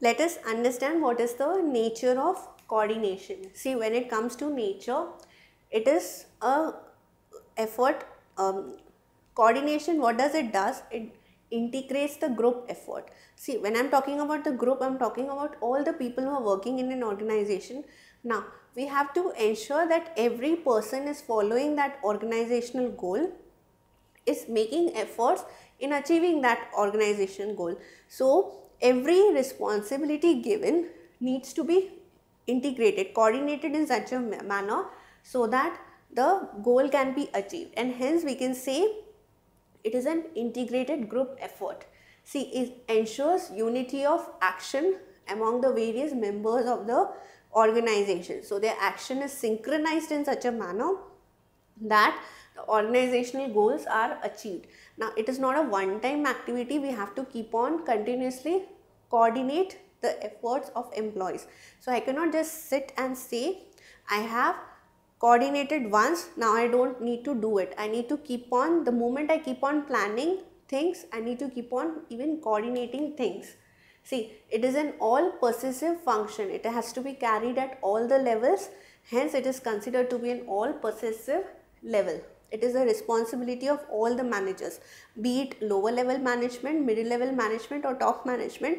let us understand what is the nature of coordination. See, when it comes to nature, it is a effort um, coordination. What does it does? It integrates the group effort. See, when I'm talking about the group, I'm talking about all the people who are working in an organization. Now, we have to ensure that every person is following that organizational goal, is making efforts in achieving that organization goal. So, every responsibility given needs to be integrated, coordinated in such a manner so that the goal can be achieved and hence we can say it is an integrated group effort. See, it ensures unity of action among the various members of the organization. So, their action is synchronized in such a manner that the organizational goals are achieved. Now, it is not a one-time activity. We have to keep on continuously coordinate the efforts of employees. So, I cannot just sit and say I have coordinated once now I don't need to do it. I need to keep on the moment I keep on planning things I need to keep on even coordinating things. See it is an all pervasive function it has to be carried at all the levels hence it is considered to be an all pervasive level. It is a responsibility of all the managers, be it lower level management, middle level management or top management.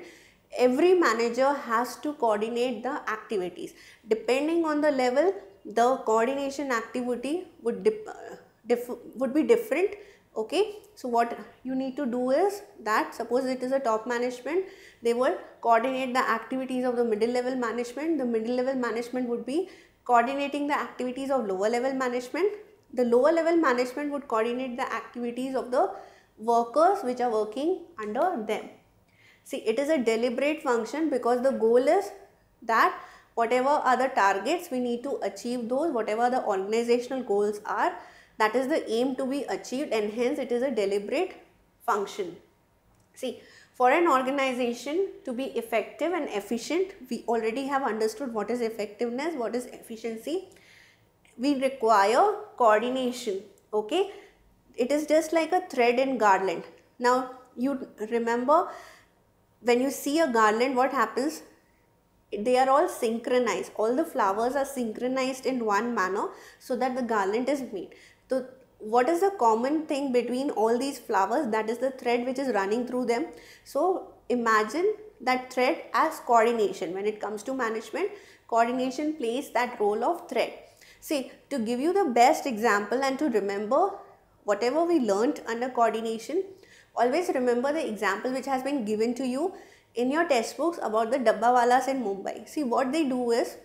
Every manager has to coordinate the activities. Depending on the level, the coordination activity would, dip, uh, would be different. Okay, so what you need to do is that suppose it is a top management, they will coordinate the activities of the middle level management. The middle level management would be coordinating the activities of lower level management the lower level management would coordinate the activities of the workers which are working under them. See, it is a deliberate function because the goal is that whatever are the targets we need to achieve those, whatever the organizational goals are, that is the aim to be achieved and hence it is a deliberate function. See, for an organization to be effective and efficient, we already have understood what is effectiveness, what is efficiency. We require coordination okay? It is just like a thread in garland. Now you remember when you see a garland what happens? They are all synchronized. All the flowers are synchronized in one manner so that the garland is made. So what is the common thing between all these flowers? That is the thread which is running through them. So imagine that thread as coordination. When it comes to management coordination plays that role of thread. See, to give you the best example and to remember whatever we learnt under coordination, always remember the example which has been given to you in your textbooks about the Dabbawalas in Mumbai. See, what they do is,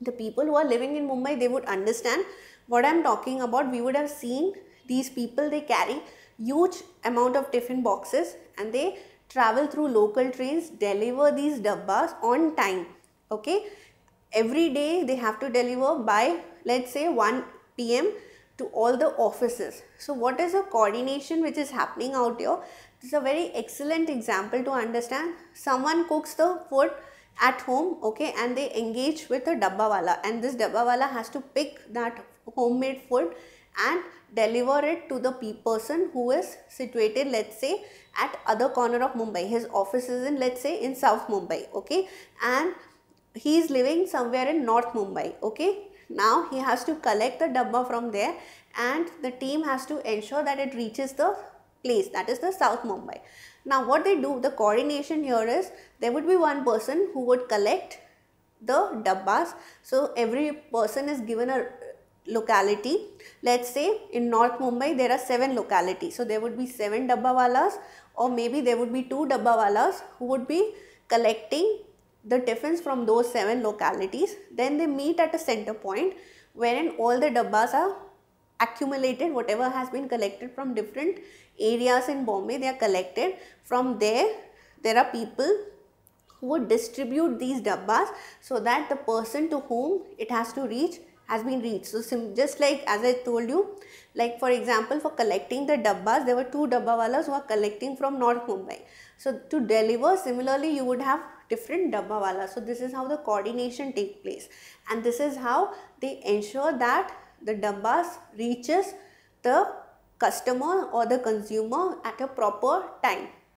the people who are living in Mumbai, they would understand what I am talking about. We would have seen these people, they carry huge amount of tiffin boxes and they travel through local trains, deliver these dabbas on time. Okay every day they have to deliver by let's say 1 pm to all the offices. So what is the coordination which is happening out here? This is a very excellent example to understand. Someone cooks the food at home okay and they engage with a dabbawala and this dabbawala has to pick that homemade food and deliver it to the person who is situated let's say at other corner of Mumbai. His office is in let's say in South Mumbai okay and he is living somewhere in North Mumbai, okay. Now he has to collect the dabba from there and the team has to ensure that it reaches the place that is the South Mumbai. Now what they do, the coordination here is there would be one person who would collect the dabbas. So every person is given a locality. Let's say in North Mumbai there are seven localities. So there would be seven dabbawalas or maybe there would be two dabbawalas who would be collecting the tiffins from those seven localities. Then they meet at a center point wherein all the dabbas are accumulated whatever has been collected from different areas in Bombay they are collected. From there there are people who would distribute these dabbas so that the person to whom it has to reach has been reached. So, just like as I told you, like for example, for collecting the dabbas, there were two dabbawalas who are collecting from North Mumbai. So, to deliver similarly, you would have different dabbawala. So this is how the coordination take place and this is how they ensure that the dabbas reaches the customer or the consumer at a proper time.